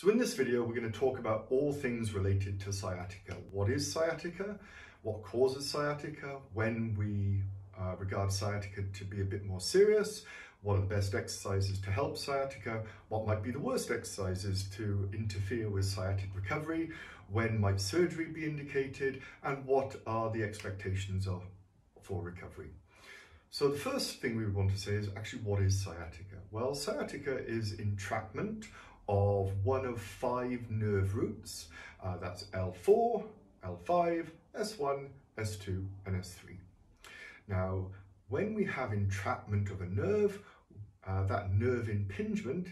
So in this video, we're going to talk about all things related to sciatica. What is sciatica? What causes sciatica? When we uh, regard sciatica to be a bit more serious? What are the best exercises to help sciatica? What might be the worst exercises to interfere with sciatic recovery? When might surgery be indicated? And what are the expectations of, for recovery? So the first thing we want to say is actually what is sciatica? Well, sciatica is entrapment of one of five nerve roots. Uh, that's L4, L5, S1, S2 and S3. Now, when we have entrapment of a nerve, uh, that nerve impingement,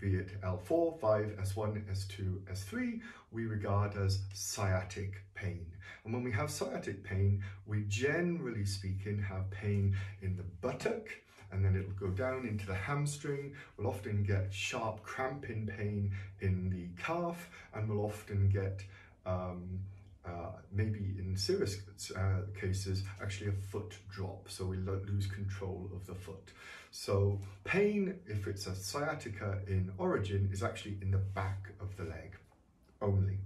be it L4, 5, S1, S2, S3, we regard as sciatic pain. And when we have sciatic pain, we generally speaking have pain in the buttock, and then it'll go down into the hamstring. We'll often get sharp cramping pain in the calf and we'll often get um, uh, maybe in serious uh, cases, actually a foot drop. So we lo lose control of the foot. So pain, if it's a sciatica in origin, is actually in the back of the leg only.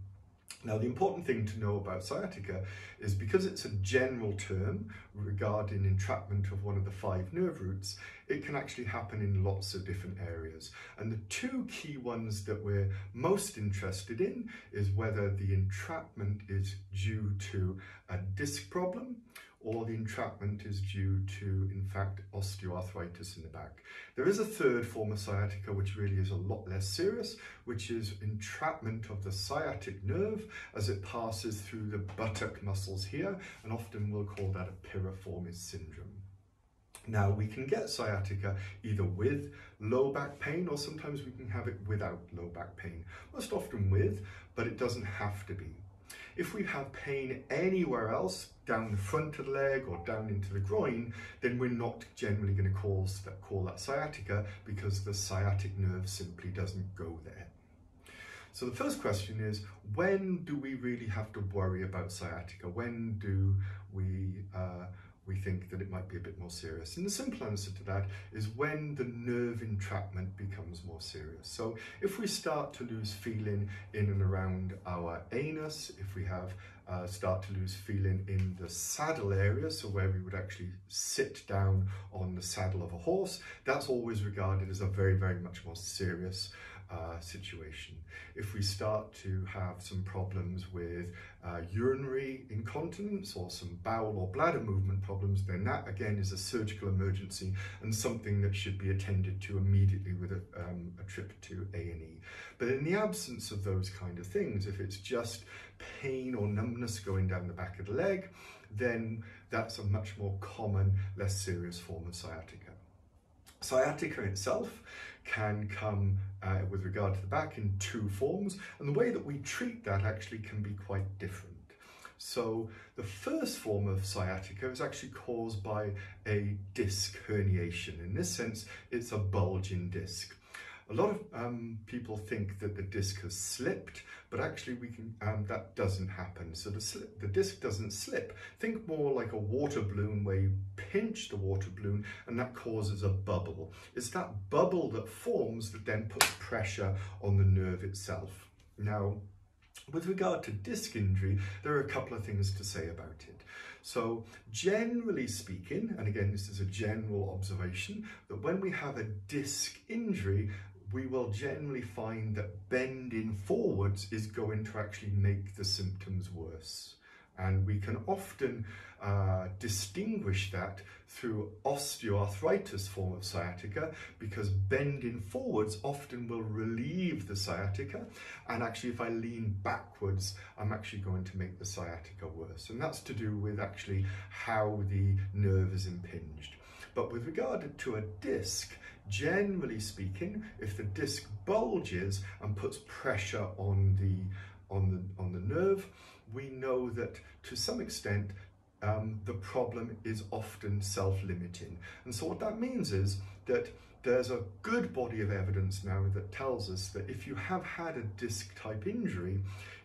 Now, the important thing to know about sciatica is because it's a general term regarding entrapment of one of the five nerve roots, it can actually happen in lots of different areas. And the two key ones that we're most interested in is whether the entrapment is due to a disc problem or the entrapment is due to, in fact, osteoarthritis in the back. There is a third form of sciatica which really is a lot less serious, which is entrapment of the sciatic nerve as it passes through the buttock muscles here, and often we'll call that a piriformis syndrome. Now we can get sciatica either with low back pain or sometimes we can have it without low back pain. Most often with, but it doesn't have to be. If we have pain anywhere else, down the front of the leg or down into the groin, then we're not generally going to call that, call that sciatica because the sciatic nerve simply doesn't go there. So the first question is, when do we really have to worry about sciatica? When do we uh, we think that it might be a bit more serious. And the simple answer to that is when the nerve entrapment becomes more serious. So if we start to lose feeling in and around our anus, if we have uh, start to lose feeling in the saddle area, so where we would actually sit down on the saddle of a horse, that's always regarded as a very, very much more serious uh, situation. If we start to have some problems with uh, urinary incontinence or some bowel or bladder movement problems, then that again is a surgical emergency and something that should be attended to immediately with a, um, a trip to A&E. But in the absence of those kind of things, if it's just pain or numbness going down the back of the leg, then that's a much more common, less serious form of sciatica. Sciatica itself can come uh, with regard to the back in two forms, and the way that we treat that actually can be quite different. So the first form of sciatica is actually caused by a disc herniation. In this sense, it's a bulging disc. A lot of um, people think that the disc has slipped, but actually we can um, that doesn't happen. So the, slip, the disc doesn't slip. Think more like a water balloon where you pinch the water balloon and that causes a bubble. It's that bubble that forms that then puts pressure on the nerve itself. Now, with regard to disc injury, there are a couple of things to say about it. So generally speaking, and again, this is a general observation, that when we have a disc injury, we will generally find that bending forwards is going to actually make the symptoms worse. And we can often uh, distinguish that through osteoarthritis form of sciatica because bending forwards often will relieve the sciatica. And actually, if I lean backwards, I'm actually going to make the sciatica worse. And that's to do with actually how the nerve is impinged. But with regard to a disc, generally speaking, if the disc bulges and puts pressure on the, on the, on the nerve, we know that to some extent um, the problem is often self-limiting. And so what that means is that there's a good body of evidence now that tells us that if you have had a disc type injury,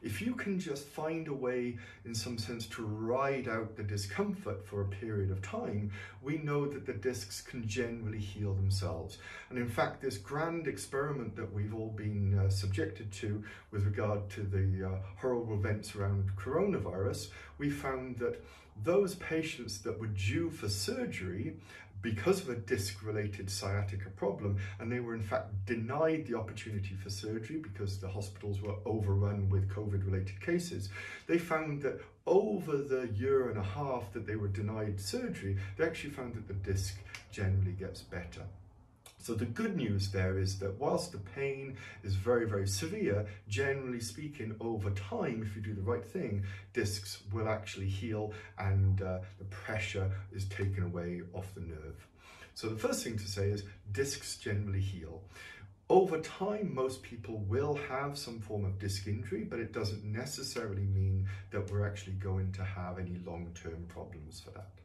if you can just find a way, in some sense, to ride out the discomfort for a period of time, we know that the discs can generally heal themselves. And in fact, this grand experiment that we've all been uh, subjected to with regard to the uh, horrible events around coronavirus, we found that those patients that were due for surgery because of a disc-related sciatica problem and they were in fact denied the opportunity for surgery because the hospitals were overrun with COVID-related cases, they found that over the year and a half that they were denied surgery, they actually found that the disc generally gets better. So the good news there is that whilst the pain is very, very severe, generally speaking, over time, if you do the right thing, discs will actually heal and uh, the pressure is taken away off the nerve. So the first thing to say is discs generally heal. Over time, most people will have some form of disc injury, but it doesn't necessarily mean that we're actually going to have any long-term problems for that.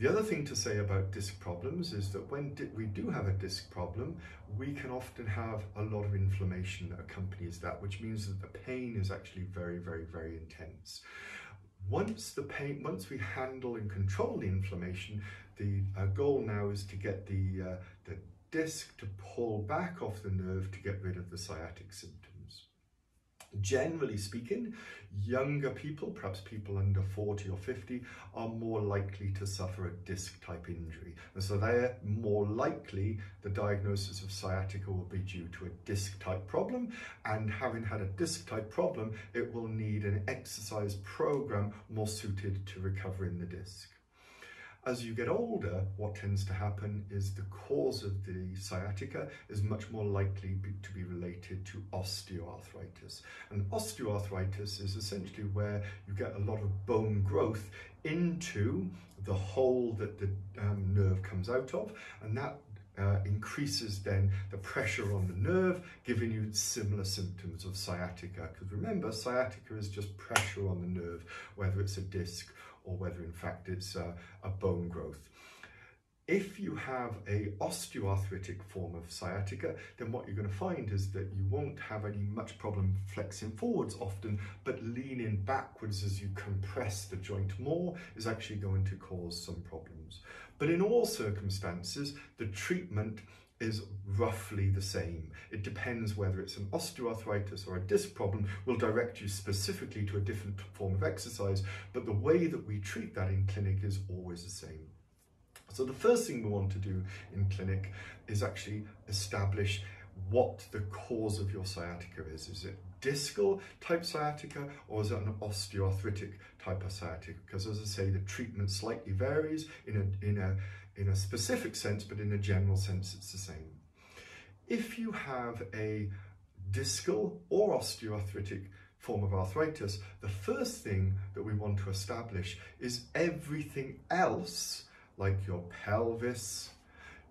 The other thing to say about disc problems is that when we do have a disc problem, we can often have a lot of inflammation that accompanies that, which means that the pain is actually very, very, very intense. Once the pain, once we handle and control the inflammation, the uh, goal now is to get the, uh, the disc to pull back off the nerve to get rid of the sciatic symptoms. Generally speaking, younger people, perhaps people under 40 or 50, are more likely to suffer a disc type injury. And so they're more likely the diagnosis of sciatica will be due to a disc type problem. And having had a disc type problem, it will need an exercise program more suited to recovering the disc. As you get older, what tends to happen is the cause of the sciatica is much more likely be, to be related to osteoarthritis. And osteoarthritis is essentially where you get a lot of bone growth into the hole that the um, nerve comes out of, and that uh, increases then the pressure on the nerve, giving you similar symptoms of sciatica. Because remember, sciatica is just pressure on the nerve, whether it's a disc or whether in fact it's a, a bone growth. If you have a osteoarthritic form of sciatica, then what you're going to find is that you won't have any much problem flexing forwards often, but leaning backwards as you compress the joint more is actually going to cause some problems. But in all circumstances, the treatment is roughly the same. It depends whether it's an osteoarthritis or a disc problem. We'll direct you specifically to a different form of exercise, but the way that we treat that in clinic is always the same. So the first thing we want to do in clinic is actually establish what the cause of your sciatica is. Is it discal type sciatica or is it an osteoarthritic type of sciatica? Because as I say, the treatment slightly varies in a, in a in a specific sense, but in a general sense, it's the same. If you have a discal or osteoarthritic form of arthritis, the first thing that we want to establish is everything else, like your pelvis,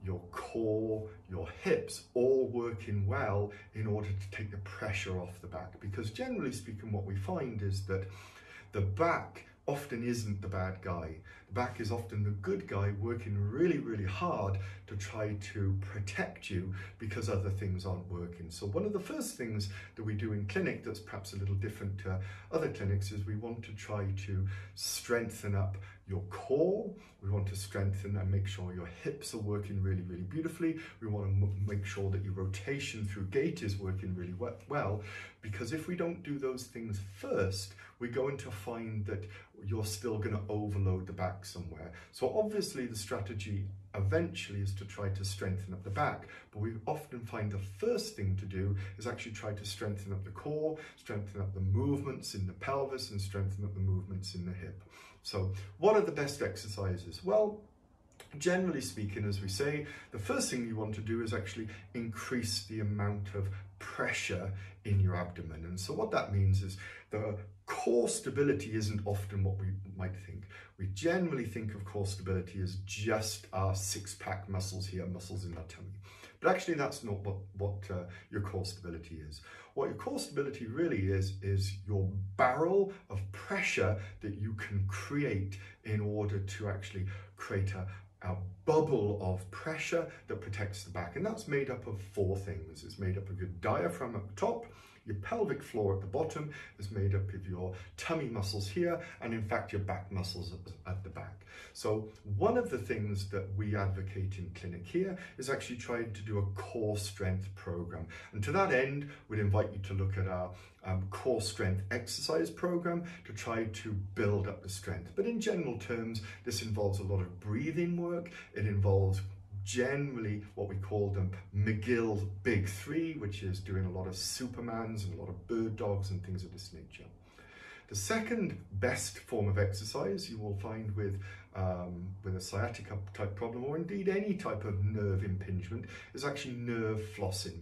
your core, your hips, all working well in order to take the pressure off the back. Because generally speaking, what we find is that the back often isn't the bad guy. The back is often the good guy working really, really hard to try to protect you because other things aren't working. So one of the first things that we do in clinic that's perhaps a little different to other clinics is we want to try to strengthen up your core. We want to strengthen and make sure your hips are working really, really beautifully. We want to make sure that your rotation through gait is working really well, because if we don't do those things first, we're going to find that you're still going to overload the back somewhere. So obviously the strategy eventually is to try to strengthen up the back, but we often find the first thing to do is actually try to strengthen up the core, strengthen up the movements in the pelvis and strengthen up the movements in the hip. So what are the best exercises? Well, generally speaking, as we say, the first thing you want to do is actually increase the amount of pressure in your abdomen. And so what that means is the core stability isn't often what we might think. We generally think of core stability as just our six-pack muscles here, muscles in our tummy. But actually that's not what, what uh, your core stability is. What your core stability really is, is your barrel of pressure that you can create in order to actually create a a bubble of pressure that protects the back. And that's made up of four things. It's made up of your diaphragm at the top, your pelvic floor at the bottom is made up of your tummy muscles here, and in fact your back muscles at the back. So one of the things that we advocate in clinic here is actually trying to do a core strength program. And to that end, we'd invite you to look at our um, core strength exercise program to try to build up the strength. But in general terms, this involves a lot of breathing work. It involves generally what we call them McGill Big Three, which is doing a lot of Supermans and a lot of bird dogs and things of this nature. The second best form of exercise you will find with, um, with a sciatica type problem or indeed any type of nerve impingement is actually nerve flossing.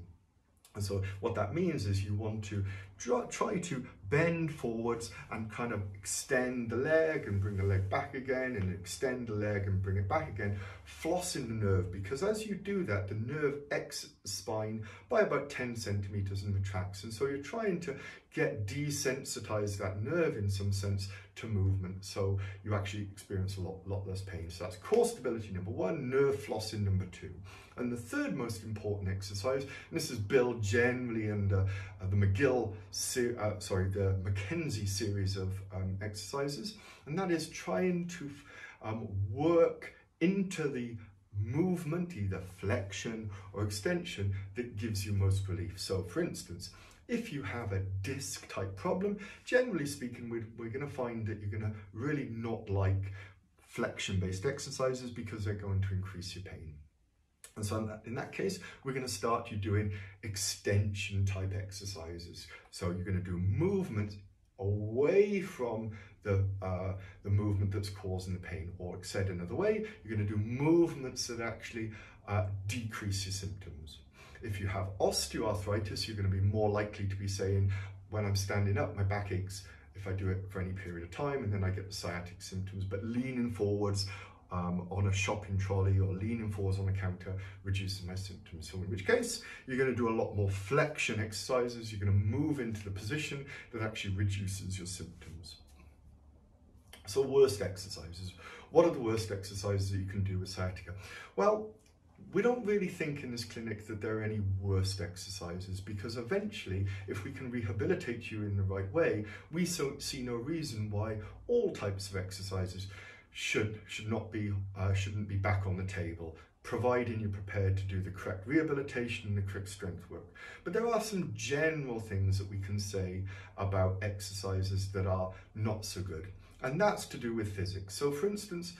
And so what that means is you want to try to bend forwards and kind of extend the leg and bring the leg back again and extend the leg and bring it back again, flossing the nerve because as you do that, the nerve exits the spine by about 10 centimeters and retracts. And so you're trying to get desensitize that nerve in some sense to movement. So you actually experience a lot, lot less pain. So that's core stability number one, nerve flossing number two. And the third most important exercise, and this is built generally under uh, the McGill, uh, sorry, the McKenzie series of um, exercises, and that is trying to um, work into the movement, either flexion or extension, that gives you most relief. So for instance, if you have a disc type problem, generally speaking, we're, we're going to find that you're going to really not like flexion based exercises because they're going to increase your pain. And so in that, case, we're going to start you doing extension type exercises. So you're going to do movement away from the, uh, the movement that's causing the pain. Or said another way, you're going to do movements that actually uh, decrease your symptoms. If you have osteoarthritis, you're going to be more likely to be saying, when I'm standing up, my back aches if I do it for any period of time, and then I get the sciatic symptoms. But leaning forwards um, on a shopping trolley or leaning forwards on a counter reduces my symptoms. So in which case, you're going to do a lot more flexion exercises. You're going to move into the position that actually reduces your symptoms. So worst exercises. What are the worst exercises that you can do with sciatica? Well, we don't really think in this clinic that there are any worst exercises because eventually, if we can rehabilitate you in the right way, we so see no reason why all types of exercises should should not be uh, shouldn't be back on the table providing you're prepared to do the correct rehabilitation and the correct strength work. But there are some general things that we can say about exercises that are not so good. And that's to do with physics. So for instance,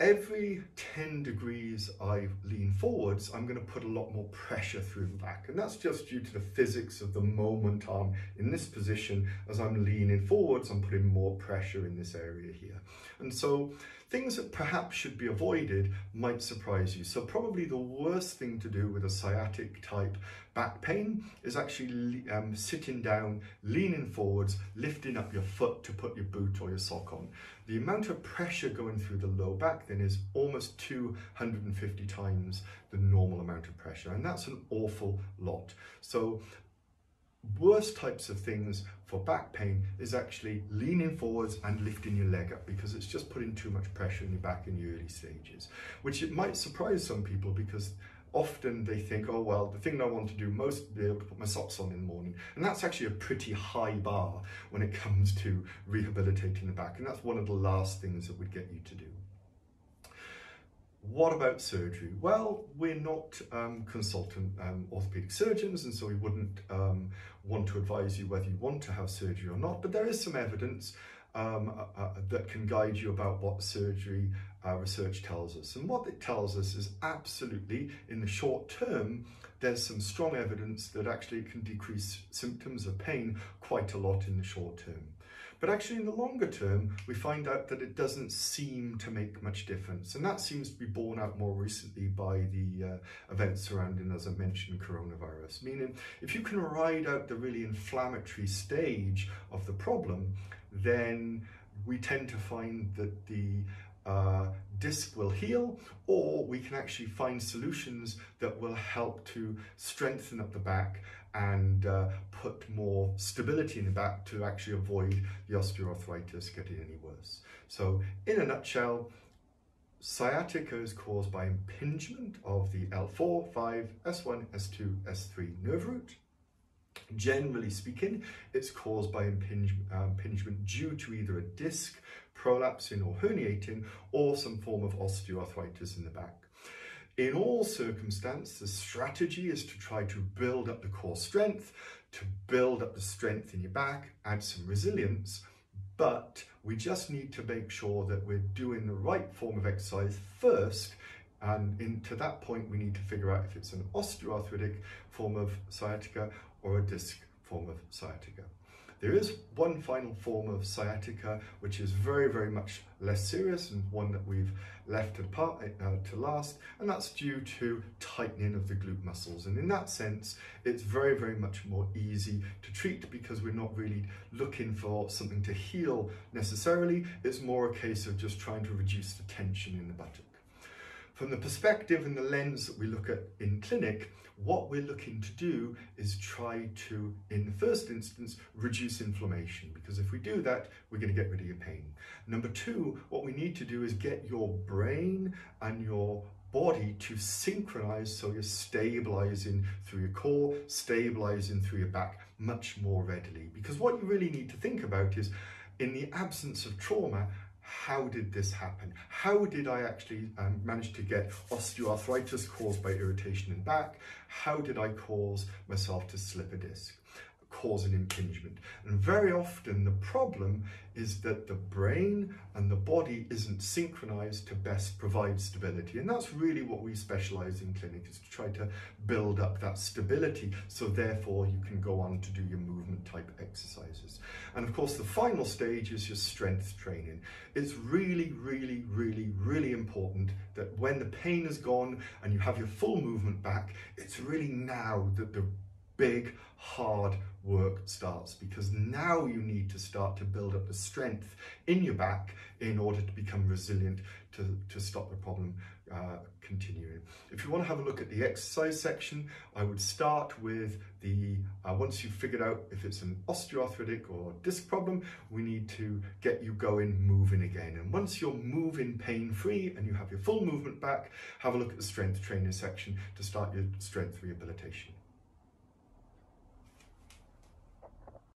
every 10 degrees I lean forwards, I'm going to put a lot more pressure through the back. And that's just due to the physics of the moment I'm in this position. As I'm leaning forwards, I'm putting more pressure in this area here. And so things that perhaps should be avoided might surprise you. So probably the worst thing to do with a sciatic type back pain is actually um, sitting down, leaning forwards, lifting up your foot to put your boot or your sock on. The amount of pressure going through the low back then is almost 250 times the normal amount of pressure, and that's an awful lot. So worst types of things for back pain is actually leaning forwards and lifting your leg up because it's just putting too much pressure on your back in the early stages, which it might surprise some people because often they think, oh, well, the thing I want to do most is be able to put my socks on in the morning. And that's actually a pretty high bar when it comes to rehabilitating the back. And that's one of the last things that would get you to do. What about surgery? Well, we're not um, consultant um, orthopedic surgeons, and so we wouldn't um, want to advise you whether you want to have surgery or not, but there is some evidence um, uh, uh, that can guide you about what surgery uh, research tells us. And what it tells us is absolutely, in the short term, there's some strong evidence that actually can decrease symptoms of pain quite a lot in the short term. But actually in the longer term, we find out that it doesn't seem to make much difference. And that seems to be borne out more recently by the uh, events surrounding, as I mentioned, coronavirus. Meaning, if you can ride out the really inflammatory stage of the problem, then we tend to find that the uh, disc will heal, or we can actually find solutions that will help to strengthen up the back and uh, put more stability in the back to actually avoid the osteoarthritis getting any worse. So in a nutshell, sciatica is caused by impingement of the L4, 5, S1, S2, S3 nerve root. Generally speaking, it's caused by impinge, uh, impingement due to either a disc prolapsing or herniating or some form of osteoarthritis in the back. In all circumstances, the strategy is to try to build up the core strength, to build up the strength in your back, add some resilience, but we just need to make sure that we're doing the right form of exercise first and in, to that point we need to figure out if it's an osteoarthritic form of sciatica or a disc form of sciatica. There is one final form of sciatica which is very, very much less serious and one that we've left apart, uh, to last, and that's due to tightening of the glute muscles. And in that sense, it's very, very much more easy to treat because we're not really looking for something to heal necessarily. It's more a case of just trying to reduce the tension in the buttock. From the perspective and the lens that we look at in clinic, what we're looking to do is try to, in the first instance, reduce inflammation, because if we do that, we're going to get rid of your pain. Number two, what we need to do is get your brain and your body to synchronize so you're stabilizing through your core, stabilizing through your back much more readily. Because what you really need to think about is in the absence of trauma, how did this happen? How did I actually um, manage to get osteoarthritis caused by irritation in back? How did I cause myself to slip a disc? Cause an impingement. And very often the problem is that the brain and the body isn't synchronized to best provide stability. And that's really what we specialize in clinic is to try to build up that stability. So therefore you can go on to do your movement type exercises. And of course, the final stage is your strength training. It's really, really, really, really important that when the pain is gone and you have your full movement back, it's really now that the big, hard work starts because now you need to start to build up the strength in your back in order to become resilient to, to stop the problem uh, continuing. If you want to have a look at the exercise section, I would start with the, uh, once you've figured out if it's an osteoarthritic or disc problem, we need to get you going, moving again. And once you're moving pain-free and you have your full movement back, have a look at the strength training section to start your strength rehabilitation.